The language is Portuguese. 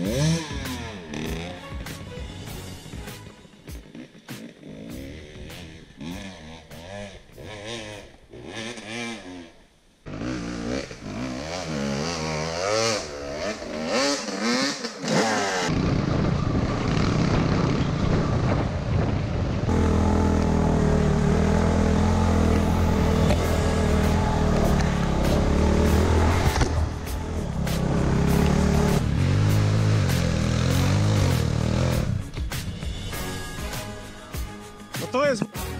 Yeah. cartões.